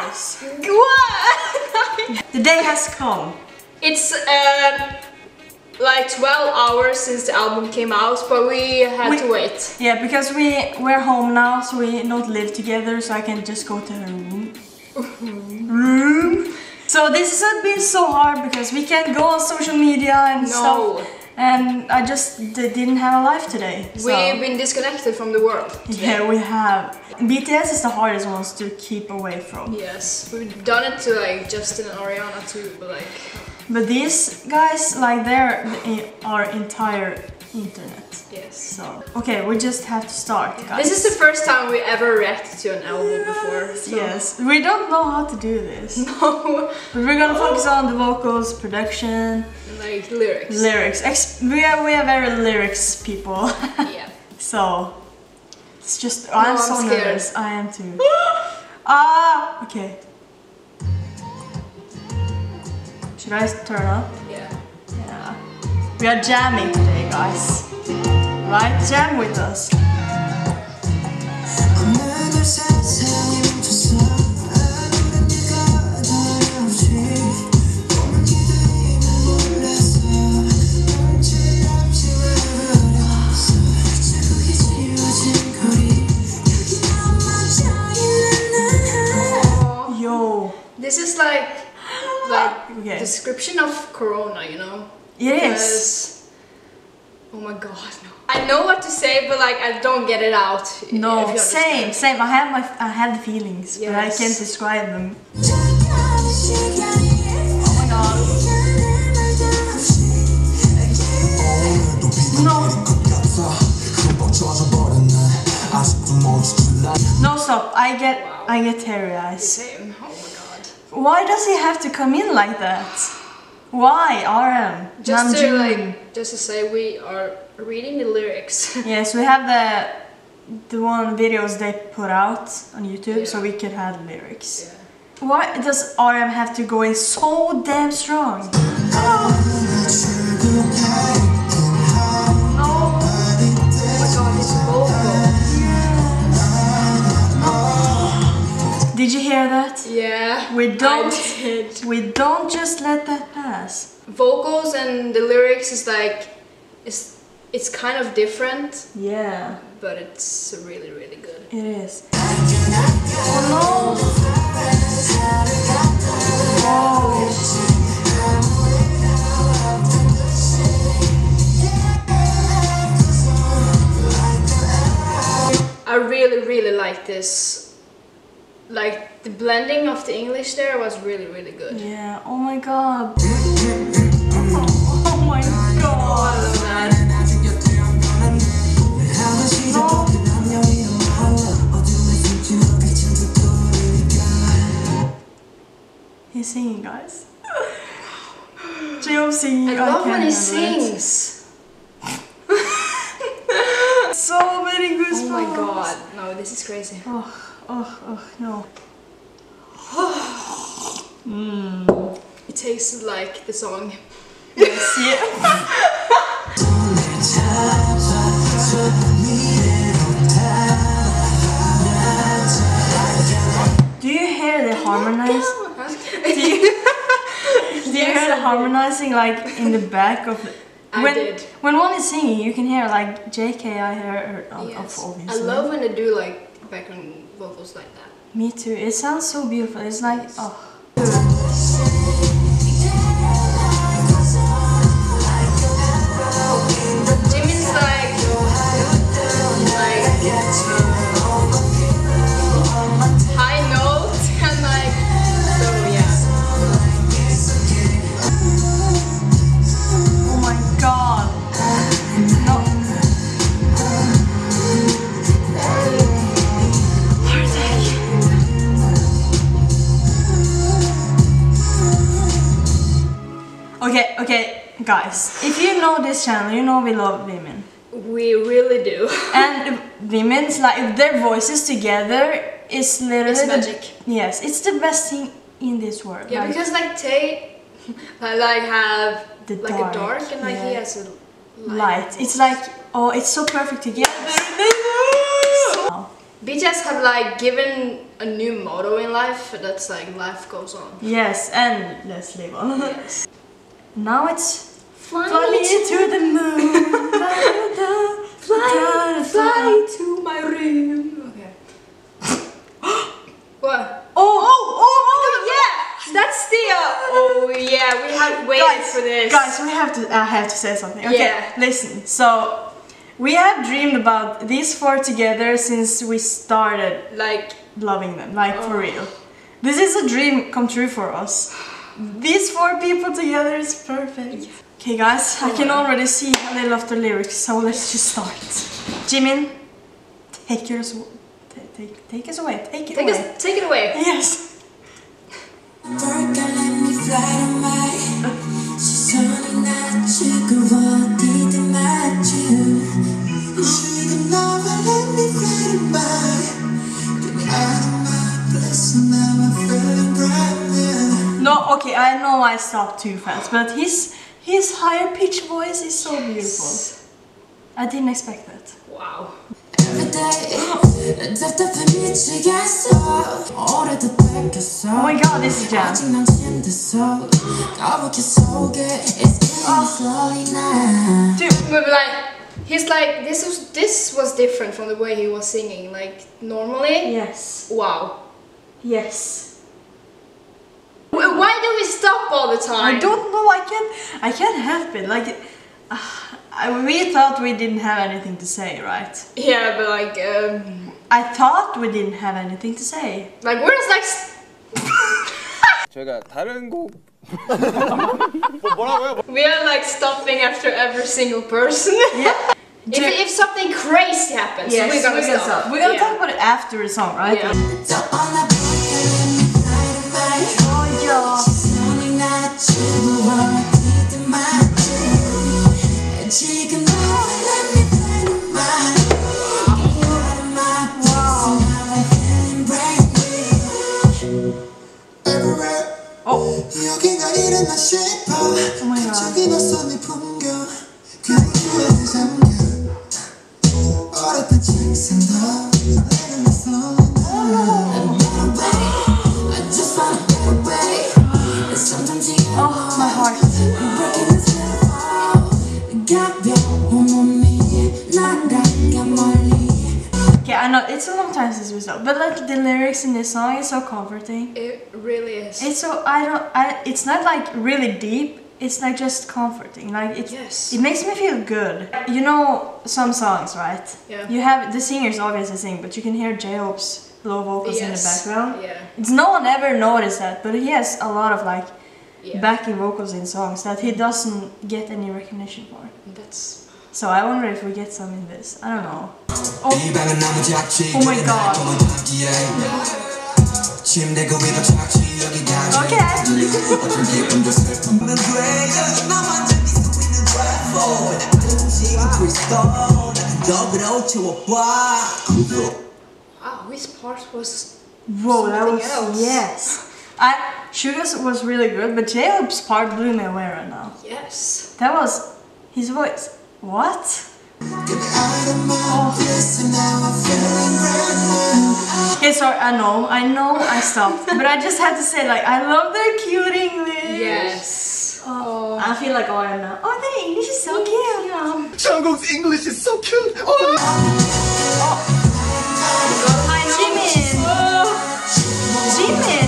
Guys, What? the day has come. it's uh, like 12 hours since the album came out, but we had We- to wait. Yeah, because we we're home now, so we not live together, so I can just go to her room. room. So this has been so hard because we can't go on social media and No. stuff. And I just didn't have a life today. So. We've been disconnected from the world. Yeah, we have. BTS is the hardest ones to keep away from. Yes, we've done it to like Justin and Ariana too, but like But these guys, like, they're the- our entire internet. yes. So, okay, we just have to start, guys. This is the first time we ever reacted to an album before. So. Yes, we don't know how to do this. No, But we're gonna focus on the vocals, production, like lyrics. lyrics. Ex- we are we are very lyrics people. yeah. so it's just I'm I'm so scared. nervous. I am too. ah, okay. Should I turn up? We are jamming today, guys. Right? Jam with us. Yo. This is like like description of corona, you know? Yes. Oh my god, no. I know what to say, but like I don't get it out. No, same, same. I have my, I have the feelings, yes. but I can't describe them. Oh my god. No. No stop. I get, wow. I get teary eyes. Same. Oh my god. Why does he have to come in like that? Why RM? Just to like, just to say, we are reading the lyrics. Yes, we have the the one videos they put out on YouTube, so we could have lyrics. Yeah. Why does RM have to go in so damn strong? No. Did you hear that? Yeah. We don't. We don't just let that pass. Vocals and the lyrics is like, it's it's kind of different, Yeah, but it's really really good. it is. Oh no! I really really like this. Like the blending of the English there was really really good. Yeah. Oh my god. Oh my god. I. No. He's singing, guys. Gio singing. I love when he can't handle it. sings. So many goosebumps. Oh my god, no, this is crazy. Oh, oh, oh, no. Hmm. It tastes like the song. Yes, yeah. Do you hear the harmonize? Do you, do you hear the harmonizing like in the back of the? I when, did. When one is singing, you can hear like JK. I hear her of, Yes. of I obviously. love when they do like background vocals like that. Me too. It sounds so beautiful. It's like oh. Jimin's like, like guys. If you know this channel, you know we love women. We really do. And women's like their voices together is literally It's magic. yes, it's the best thing in this world. Yeah, Like, because like Tae, I like have The like dark, a dark and like he has a light. It's like oh, it's so perfect together. So- BTS have like given a new motto in life. That's like life goes on. Yes, and let's live on. Yes. now it's Fly, fly me to the moon. Da, da, fly, da, fly to my room. Okay. what? Oh, oh, oh god, Yeah, that's the. Uh, oh yeah, we have waited guys, for this. Guys, we have to. I have to say something. Okay, Yeah. listen. So we have dreamed about these four together since we started like loving them, like for Oh. real. This is a dream come true for us. These four people together is perfect. Okay guys, I can already see a little of the lyrics, so let's just start. Jimin, take yours, take, take, take us away, take it take away. Us, take it away. Yes. No, okay, I know I stopped too fast, but his his higher pitched voice is so yes. beautiful. I didn't expect that. Wow. Oh my god, this is jam. Oh. Dude, but like he's like this was this was different from the way he was singing like normally. Yes. Wow. Yes. Wh- Why do we stop all the time? I don't know. I can't. I can't help it. Like, uh, I, we thought we didn't have anything to say, right? Yeah, but like, um, I thought we didn't have anything to say. like we're just like. s- 저희가 다른 곡 뭐, 뭐라고요? We are like stopping after every single person. Yeah. if, if something crazy happens, yes, we're gonna gonna stop. We're gonna Yeah. talk about it after the song, right? Yeah. 해요 어? 어렵다. Time since we saw, but like the lyrics in this song is so comforting. It really is. It's so I don't. I. It's not like really deep. It's like just comforting. Like it. Yes. It makes me feel good. You know some songs, right? Yeah. You have the singers obviously sing, but you can hear J-Hope's low vocals in the background. Yeah. It's no one ever noticed that, but he has a lot of like Yeah. backing vocals in songs that he doesn't get any recognition for. That's. So I wonder if we get some in this. I don't know. Oh, oh my god. okay. Ah, wow, this part was Whoa, that was, else. yes. I Suga's was really good, but J-Hope's part blew me away right now. Yes. That was his voice. What? Get out of my place and now I'm feeling brand new Okay, sorry, I know, I know I stopped, but I just had to say, like, I love their cute English. Yes. Oh, I feel like oh, I am now. Oh, their English is so cute. Jungkook's English is so cute. Hi, Jimin. Jimin.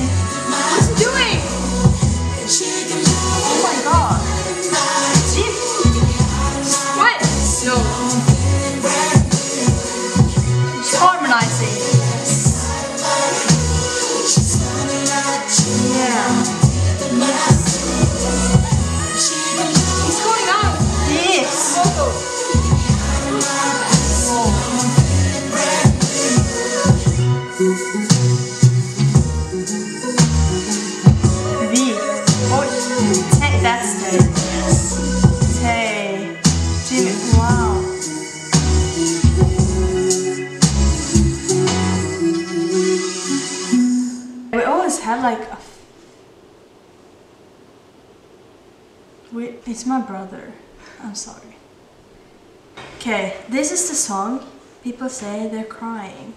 Tae. That's Tae. Tae. Jimmy. Wow. We always had like a. We, it's my brother. I'm sorry. Okay, this is the song people say they're crying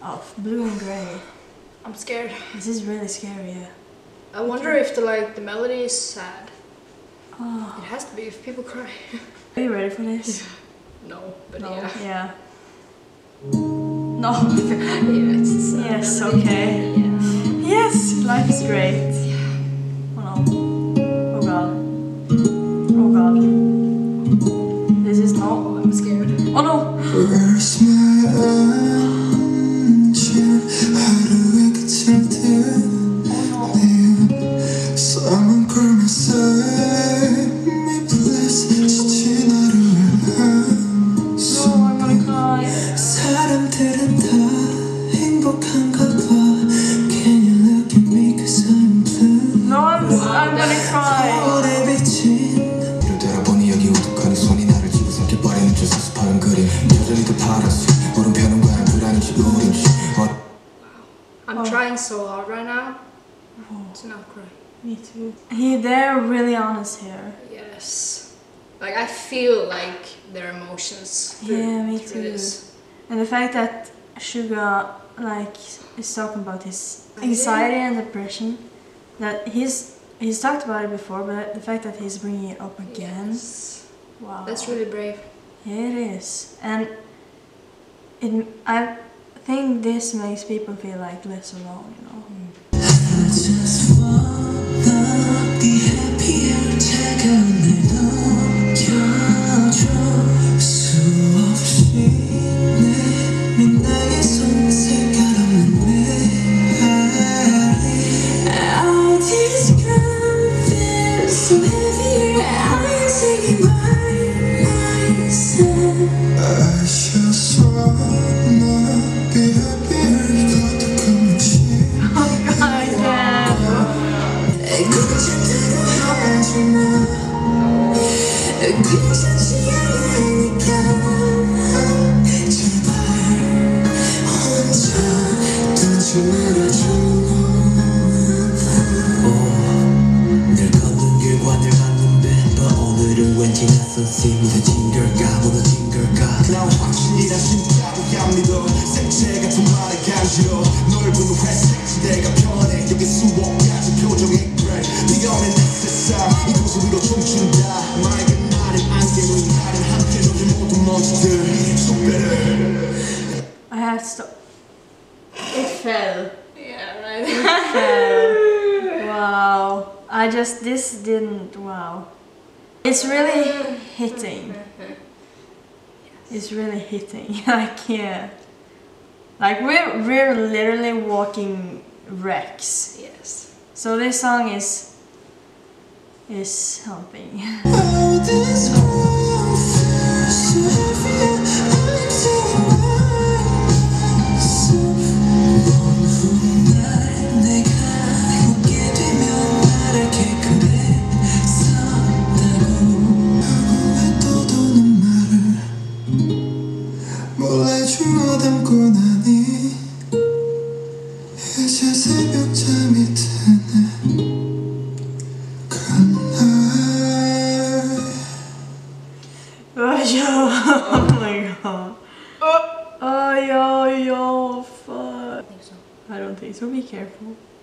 of Blue and Grey. I'm scared. This is really scary. Yeah. I wonder if the like the melody is sad. Oh, It has to be if people cry. are you ready for this? no, but No. yeah. Yeah. No. yeah, it's uh, Yes, melody. okay. Yeah. yes, life is great. Oh no. Oh god. Oh god. This is not. I'm scared. Oh no. Cry. Me too. He, they're really honest here. Yes. Like I feel like their emotions. through- Yeah, me too. this. And the fact that Suga, like, is talking about his anxiety and depression, that he's he's talked about it before, but the fact that he's bringing it up again, Yes. wow, That's really brave. Yeah, it is, and it I think this makes people feel like less alone, you know. I I just this didn't. Wow. It's really hitting. It's really hitting. I can't. Like we're we're literally walking wrecks. yes. So this song is is something.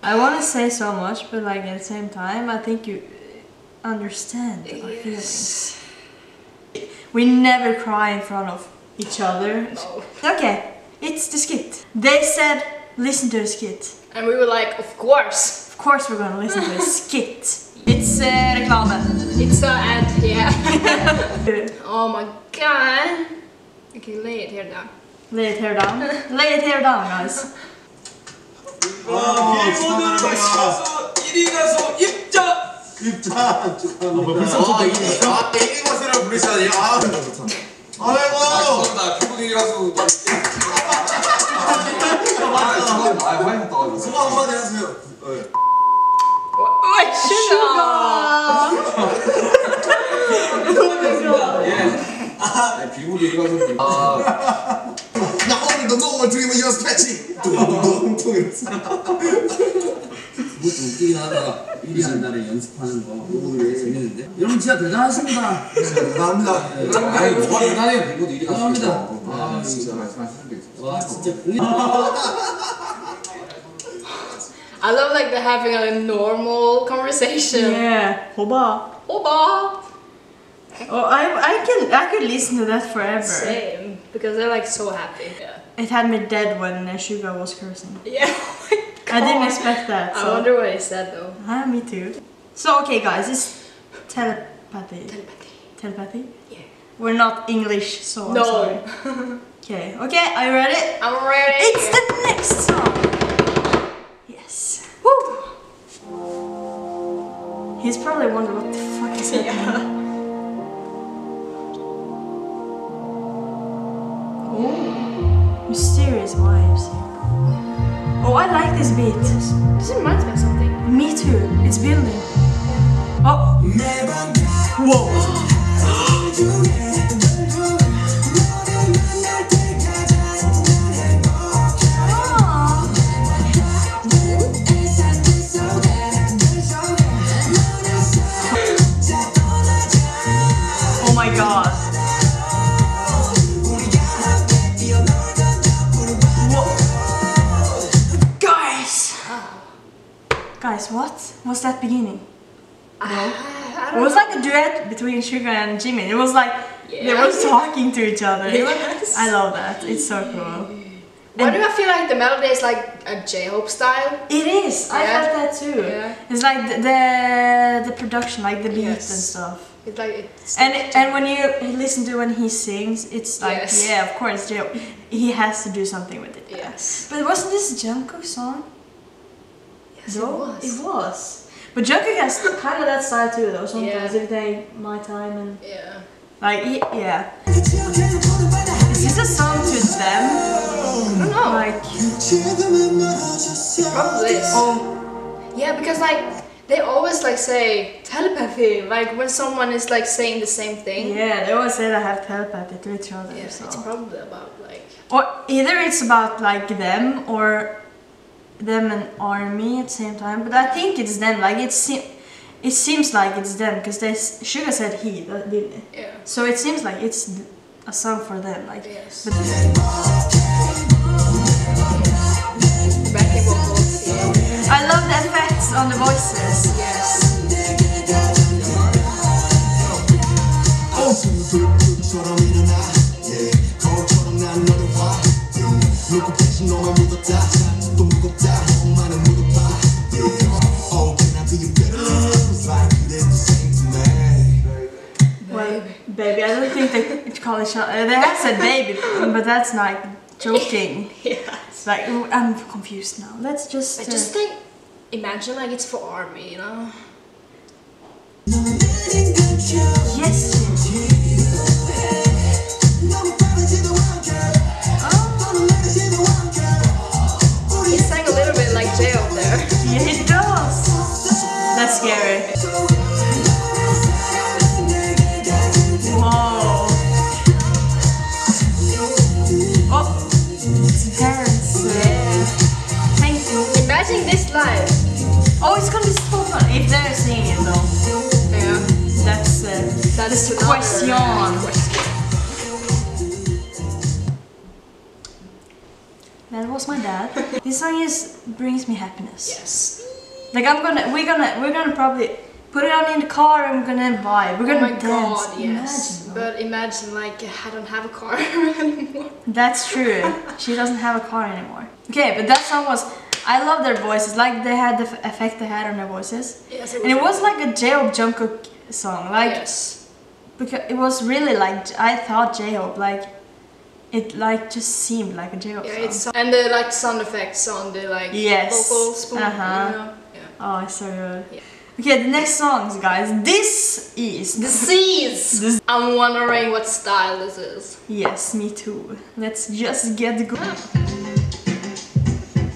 I want to say so much, but like at the same time, I think you understand our feelings. We never cry in front of each other. Okay, it's the skit. They said, listen to the skit. And we were like, of course. Of course, we're gonna listen to the skit. It's uh, reklamen. It's a ad, yeah. oh my god. Okay, lay it here down. Lay it here down. Lay it here down, guys. 빌보드를 마시면서 1위 가수 입장! 입장 축하합니다. 벌써 아, 이- 아, 가수를 부르시다니. 아, 아이고. 나 1위 가수 아, 아, 화이팅 떠가지고 소감 한마디 하세요. 네. Wait, 예. 아, 빌보드 1위 가수 아, 나 오늘도 너무 드림을 연습했지. 뚱뚱뚱 이랬어. 그것도 웃기긴 하다. 1위 한 날에 연습하는 거. 재밌는데? 여러분 진짜 대단하십니다. 감사합니다. 아니 뭐가 대단해요 빌보드 1위 가수 감사합니다. 아 진짜 말씀하실 수도 있어 와 진짜 공연. I love like they're having a normal conversation. Yeah. Hoba. Oba! Oh, I, I can I could listen to that forever. Same. Because they're like so happy. Yeah. It had me dead when Suga was cursing. Yeah. oh I didn't expect that. I wonder what he said though. Ah, me too. So okay, guys, it's telepathy. Telepathy. Telepathy? Yeah. We're not English, so I'm No. sorry. Okay, okay, are you ready? I'm ready. It's the next song. Yes. Woo! He's probably wondering what the fuck is happening. Oh, mysterious vibes. Oh, I like this beat. This reminds me of something. Me too. It's building. Oh. Whoa. Between Suga and Jimmy. It was like they were talking to each other. Yes. I love that. It's so cool. Why do I feel like the melody is like a J-Hope style? It is. I Yeah. felt that too. Yeah. It's like the, the the production, like the beats Yes. and stuff. It's like it's And and when you listen to when he sings, it's like Yes. yeah, of course, J- he has to do something with it. yes. But wasn't this a Jungkook song? Yes, No, it was. It was. But Jungkook has kind of that side too, though. Sometimes Yeah. if they my time and Yeah. like yeah. Is this a song to them? I don't know. Like Probably is. oh Yeah, because like they always like say telepathy, like when someone is like saying the same thing. yeah, they always say they have telepathy to each other. Yeah, so. it's probably about like Or either it's about like them or them and army at the same time. But I think it's them. Like it se- it seems like it's them because they Suga said he, uh, didn't he? yeah. So it seems like it's a song for them. Like Yes. but Yeah. I love the effects on the voices. Yes. 처 baby, I don't think they call each other. They have said baby, but that's like joking. Yeah. It's like I'm confused now. Let's just. I uh, just think imagine like it's for army, you know? yes. So fun if they're though. Yeah. That's uh, That's the question. question. That was my dad. this song is brings me happiness. Yes. Like I'm gonna, we're gonna, we're gonna probably put it on in the car and we're gonna vibe. We're Oh gonna my dance. god, yes. Imagine. But imagine like I don't have a car anymore. That's true. she doesn't have a car anymore. Okay, but that song was. I love their voices. Like they had the f- effect they had on their voices, Yes, it and it was like a J-Hope Jungkook song. Like yes. because it was really like I thought J-Hope. Like it like just seemed like a J-Hope Yeah, song. it's and the like sound effects on the like Yes. vocals. boom, Uh-huh. You know? Yeah. oh, it's so good. Yeah. Okay, the next songs, guys. This is Dis-ease. I'm wondering what style this is. Yes, me too. Let's just get going.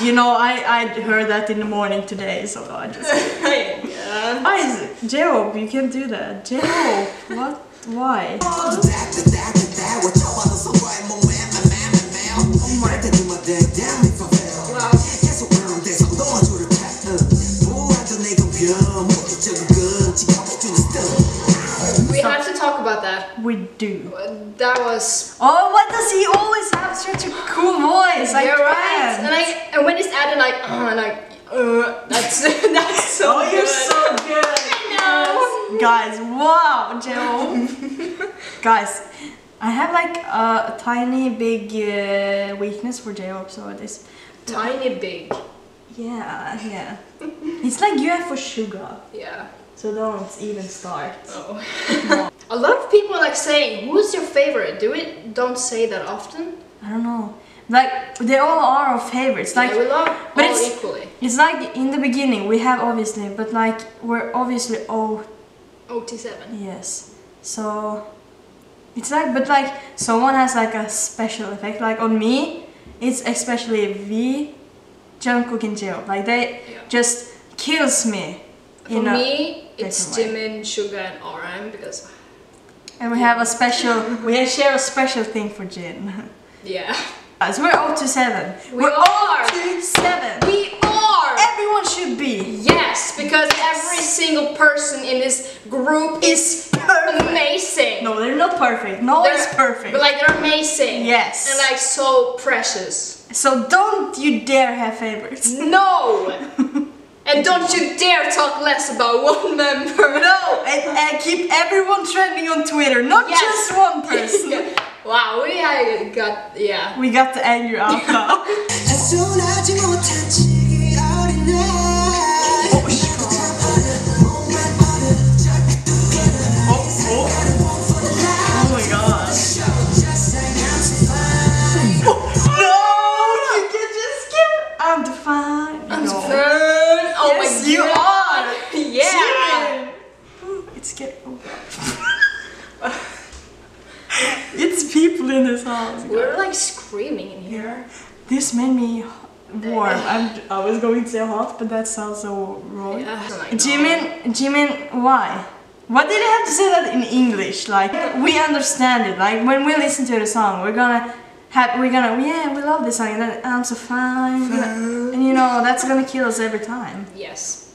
You know, I, I heard that in the morning today, so I just, Hey, yeah. I J-Hope, you can't do that. J-Hope, what? Why? Oh we We do. That was Oh, what does he always have such a cool voice? I you're right. And like and when it's added like uh, like uh, that's that's so oh, you're good. so good. I know. Guys, wow, J-Hope. Guys, I have like a tiny big uh, weakness for J-Hope, so it is. Tiny big. Yeah, yeah. it's like you have for Suga, Yeah. So don't even start. Oh. A lot of people like saying, "Who's your favorite?" Do it. Don't say that often. I don't know. Like they all are our favorites. Like yeah, we love but all it's- equally. it's like in the beginning we have obviously, but like we're obviously all OT7. yes. So it's like but like someone has like a special effect. Like on me, it's especially V, Jungkook and Jeo. Like they Yeah. just kills me. For in me, it's different way. Jimin, Suga, and RM because and we have a special. we share a special thing for Jin. yeah, Guys, we're 0 to 7. We we're are. to 7. we are. Everyone should be. Yes, because every single person in this group is perfect. amazing. No, they're not perfect. No They're- one's perfect. But like they're amazing. Yes. And like so precious. so don't you dare have favorites. No! And don't you dare talk less about one member! No! And, and keep everyone trending on Twitter, not yes. just one person! wow, we I got, yeah. We got the anger after. I'm defined. I'm fine. It's people in this house. We're like screaming in here. This made me warm. I'm, I was going to say hot, but that sounds so wrong. Yeah. Jimin, Jimin, why? Why did you have to say that in English? Like we understand it. Like when we listen to the song, we're gonna have, we're gonna, yeah, we love this song, and then I'm so fine, and you know that's gonna kill us every time. Yes.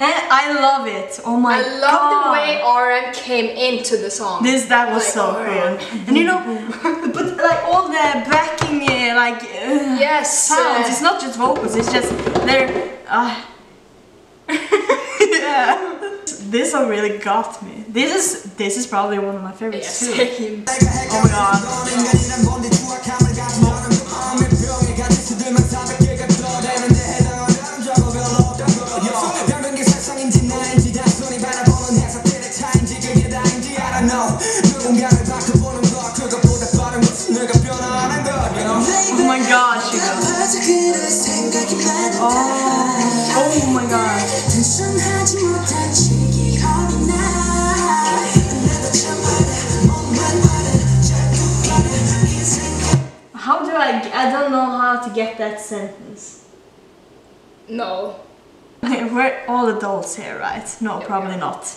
And I love it. Oh my god. I love god. the way RM came into the song. This that was Like, so oh, cool, and you know, but like all the backing, uh, like uh, Yes. sounds. uh, It's not just vocals. It's just they're. Uh, yeah. This one really got me. This is this is probably one of my favorites yes. too. Oh my god. Oh, oh my god. How do I, I don't know how to get that sentence. No. Okay, we're all adults here, right? No, yeah, probably not.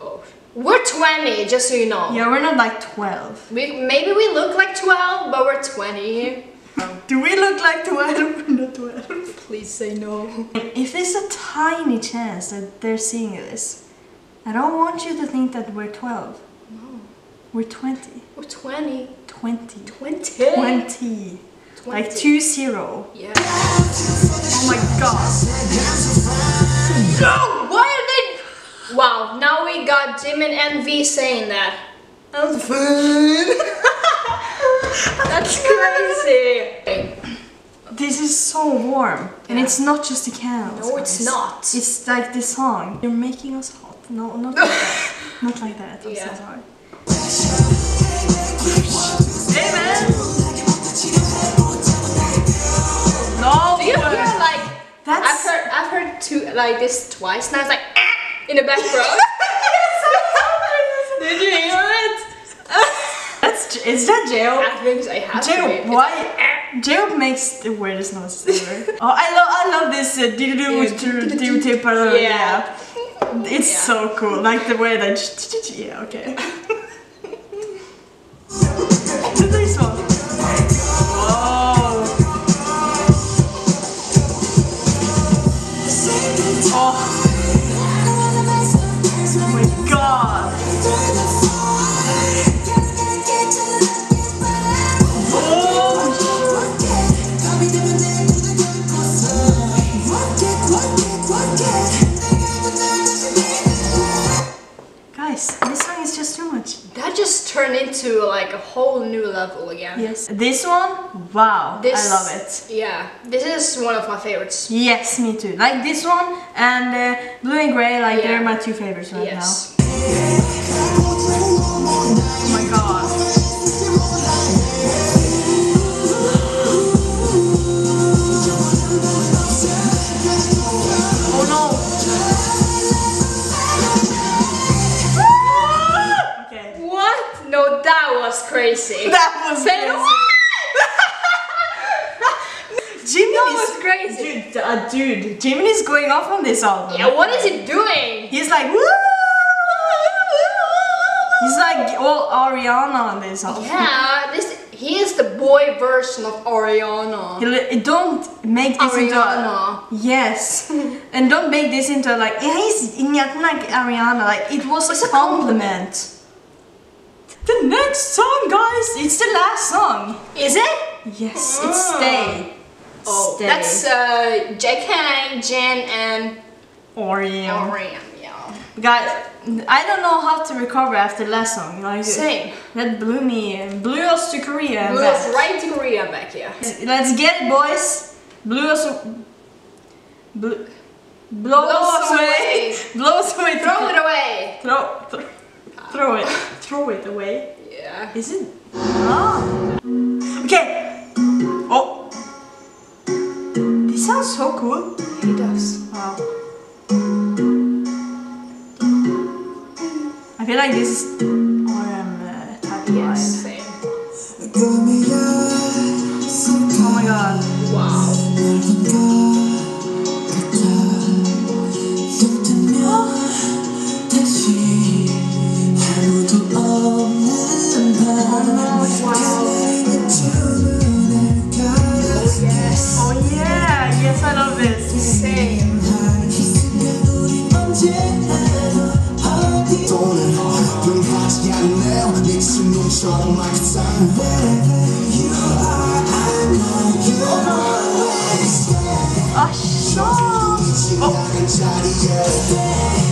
Oh. We're 20, just so you know. Yeah, we're not like 12. We, maybe we look like 12, but we're 20. Do we look like 12? We're not 12. Please say no. If there's a tiny chance that they're seeing this, I don't want you to think that we're 12. No. We're 20. We're 20. 20. 20. 20. Like 2 0. Yeah. Oh my god. No! Why are they. Wow, now we got Jimin and V saying that. That was fun. That's crazy. This is so warm, and Yeah. it's not just the candles. No, it's guys. not. It's like the song. You're making us hot. No, not like that. Not like that. I'm Yeah. so sorry. Hey man! No! Do you hear like That's I've heard I've heard two like this twice now. It's like "Ah," in the background. Did you hear it? That's is that Jail? I think I have. Jail, why? Jail makes the weirdest noises ever. oh, I love, I love this. Uh, do do do do do Yeah. It's so cool, like the way that. Yeah, okay. like a whole new level again. Yes. This one, wow, This, I love it. Yeah, this is one of my favorites. Yes, me too. Like this one and uh, Blue and Grey, like Yeah. they're my two favorites right yes. now. Dude, Jimmy is going off on this album. Yeah, what is he doing? He's like, woo! He's like all Ariana on this album. Yeah, this he is the boy version of Ariana. He Don't make this into a, Ariana. yes, and don't make this into like yeah, he's not like Ariana. Like it was It's a a compliment. The next song, guys, it's the last song. Is it? Yes, it's mm. Stay. Oh, that's uh, JK, Jin, and Orion. Orion. Yeah. Guys, I don't know how to recover after last song. Like Same. that blew me, blew us to Korea. Blew us right to Korea back here. Let's get it, boys. Blew us. Blew, blow, us away. blow us away. Throw it away. Throw, th- throw it. Throw it away. Yeah. Is it? Ah. Cool. He does. Wow. I feel like this is RM uh, type Yes. vibe. Same. so much time wherever you are. I know you always stay. Ah, oh, no. oh.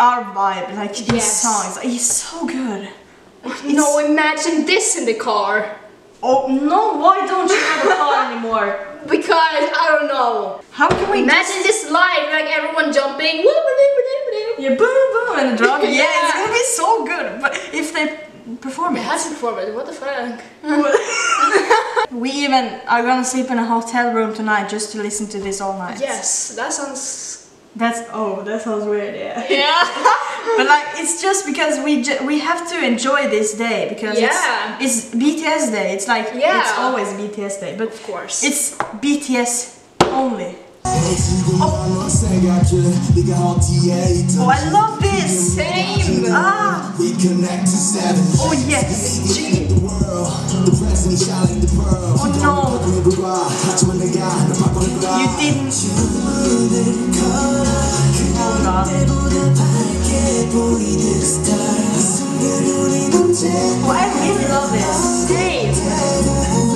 Our vibe. Like his Yes. songs. He's so good. No, imagine this in the car. Oh no! Why don't you have a car anymore? Because I don't know. How can we Imagine this live, like everyone jumping. Yeah, boom, boom, and a drum. Yeah, it's gonna be so good. But if they perform it, That's performance. What the fuck? we even are gonna sleep in a hotel room tonight just to listen to this all night. Yes, that sounds. That's oh, that sounds weird. Yeah. Yeah. but like, it's just because we ju- we have to enjoy this day because Yeah. it's it's BTS day. It's like Yeah. it's always BTS day, but Of course. it's BTS only. Oh, I love this. Same. Ah. We connect to seven. Oh the G. Oh no. You didn't. Oh god. Oh, I really love this. Same.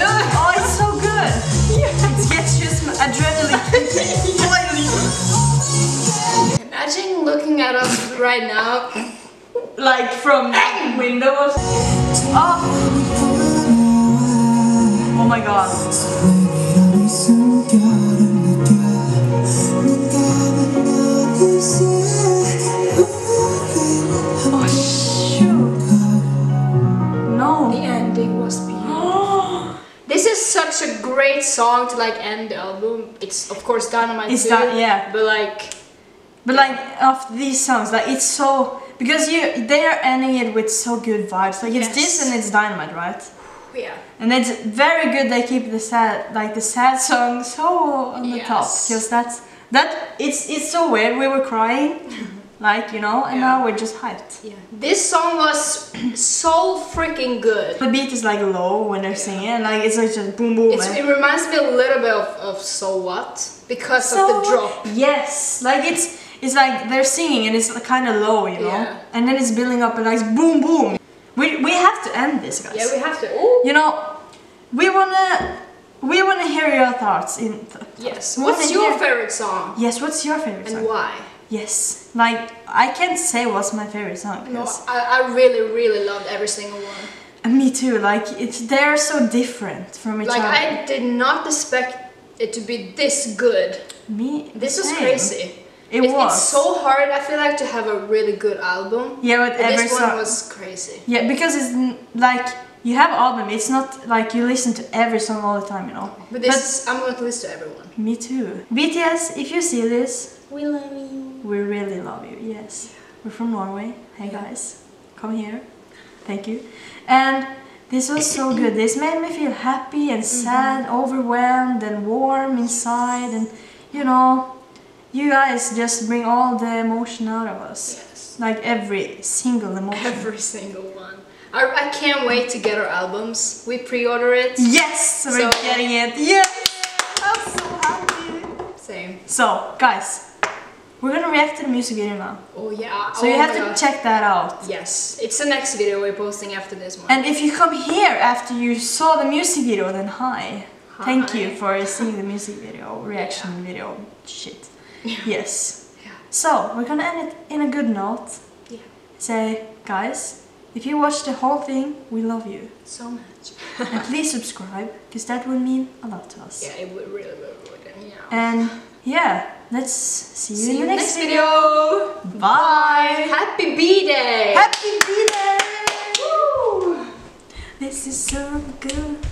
Oh, it's so good. It gets you some adrenaline. Imagine looking at us right now. like from windows. Oh. Oh my god. No. Great song to like end the album. It's of course Dynamite It's too, that- yeah. but like But like of these songs, like it's so because you they are ending it with so good vibes. Like it's Yes. this and it's dynamite, right? yeah. And it's very good they keep the sad like the sad song so on the top Yes. because that's that it's it's so weird. We were crying, like you know, and Yeah. now we're just hyped. Yeah. This song was so freaking good. The beat is like low when they're singing, and like it's like just boom boom. It's, eh? it reminds me a little bit of, of So What because So- of the drop. Yes, like it's it's like they're singing and it's kind of low, you know, Yeah. and then it's building up and like boom boom. We we have to end this, guys. Yeah, we have to. Ooh. You know, we wanna we wanna hear your thoughts in. Th- Yes. What's your favorite song Yes, what's your favorite and song? why? Yes, like I can't say what's my favorite song No, I, I really, really loved every single one. and me too. Like it's they're so different from each Like other. Like I did not expect it to be this good. me, This was same. crazy. It It's- was. It's so hard. I feel like to have a really good album. yeah, but But every this song one was crazy. Yeah, because it's like you have album. It's not like you listen to every song all the time, you know. But this is, I'm going to listen to everyone. me too. BTS, if you see this, we love you. We really love you. Yes, we're from Norway. Hey guys, come here. Thank you. And this was so good. This made me feel happy and mm-hmm. sad, overwhelmed and warm inside, and you know, you guys just bring all the emotion out of us. Yes. Like every single emotion. Every single one. I, I can't wait to get our albums. We pre-order it. Yes, we're So- getting it. Yes, I'm so happy. Same. So, guys, we're gonna react to the music video now. Oh yeah. So oh you have to God. check that out. Yes, it's the next video we're posting after this one. And if you come here after you saw the music video, then hi. hi. Thank you for seeing the music video, reaction video, shit. Yes. Yeah. So, we're gonna end it in a good note. Yeah. Say, guys, if you watch the whole thing, we love you. so much. and please subscribe, because that would mean a lot to us. yeah, it would really, really would. Yeah. And yeah, let's see you See in the next next video. video. Bye. Happy B-Day! Happy B-Day! This is so good.